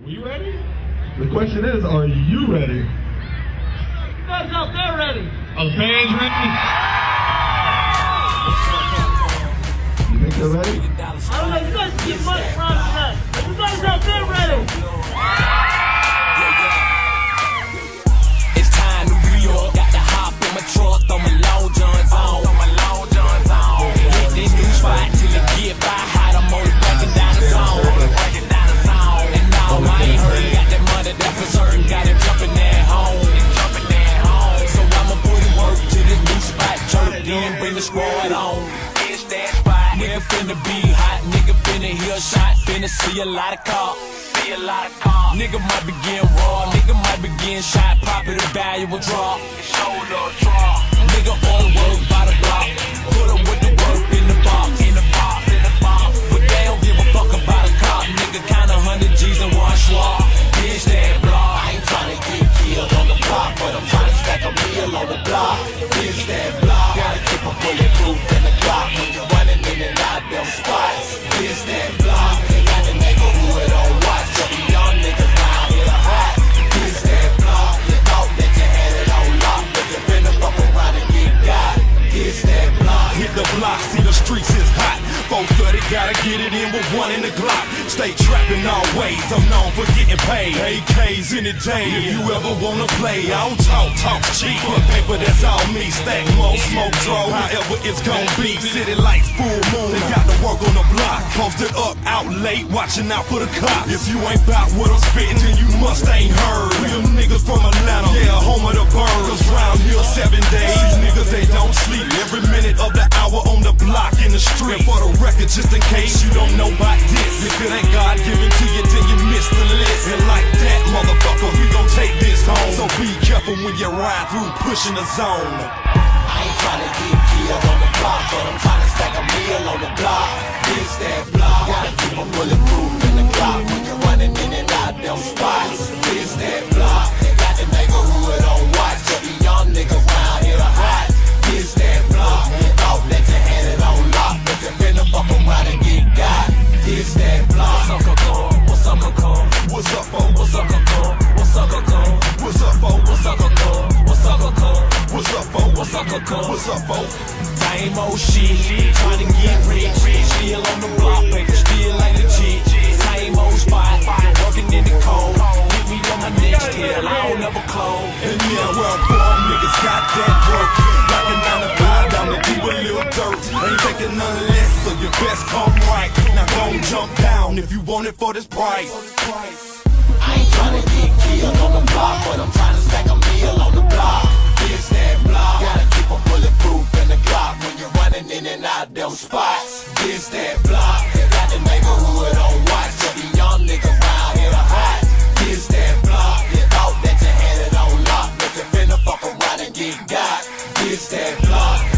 Are we ready? The question is, are you ready? You guys out there ready? Are the fans ready? You think they're ready? I don't know. You guys get much from tonight. Are the squad on. It's that spot. Nigga finna be hot. Nigga finna hear a shot. Finna see a lot of cars. See a lot of cars. Nigga might be getting raw. Nigga might be getting shot. Pop it a valuable draw. Shoulder draw. Nigga all work by the block. Put up with spots. That block. The block. You thought that you had it get block. Hit the block, see the streets is hot. 430, gotta get it in with one in the Glock. Stay trapping always, I'm known for getting paid. AKs in the day, if you ever wanna play, I don't talk, talk cheap. But paper, that's all me. Stack more, smoke draw, however it's gonna be. City lights, full block. Posted up, out late, watching out for the cops. If you ain't bout what I'm spitting, then you must ain't heard. Real niggas from Atlanta, yeah, home of the birds. Cause round here, seven days, these niggas, they don't sleep. Every minute of the hour on the block in the street. And for the record, just in case you don't know about this, if it ain't God given to you, then you missed the list. And like that, motherfucker, we gon' take this home. So be careful when you ride through pushing the zone. I ain't tryna get killed on the block, but I'm Same old shit, tryna get rich. Still on the block, paper still ain't legit. Same old spot, working in the cold. Hit me on my next till I don't ever close. And yeah, well, born niggas got that work. Like a nine to five, down to do a little dirt. Ain't taking none less, so you best come right. Now gon' jump down if you want it for this price. I ain't tryna get killed on the block, but I'm tryna stack a meal on the block. Bitch that block, It's that block.